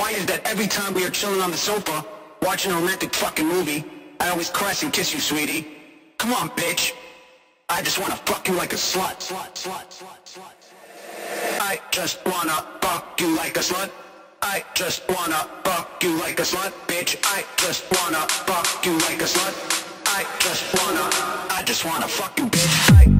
Why is that every time we are chilling on the sofa, watching a romantic fucking movie, I always caress and kiss you, sweetie? Come on, bitch. I just wanna fuck you like a slut. Slut, slut, slut, slut. I just wanna fuck you like a slut. I just wanna fuck you like a slut, bitch. I just wanna fuck you like a slut. I just wanna, I just wanna fuck you, bitch. I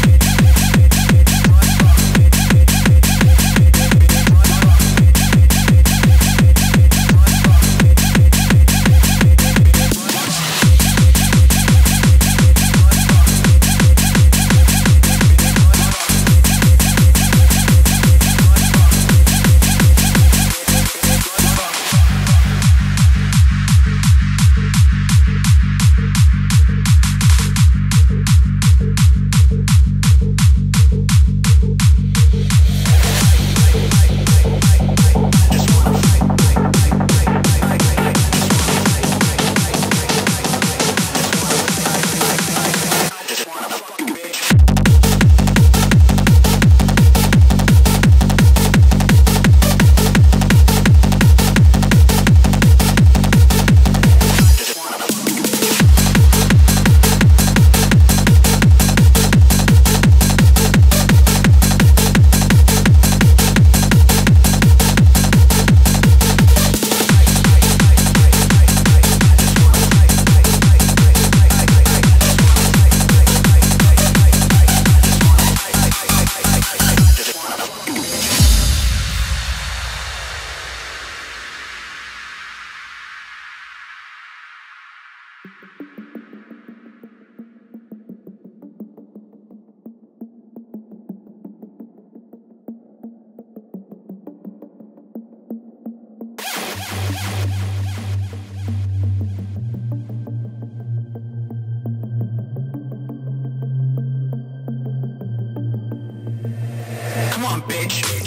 Come on, bitch.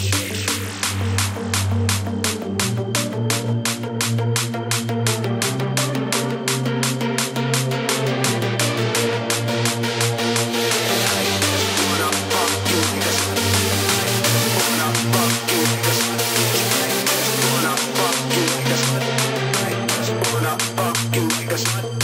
Cause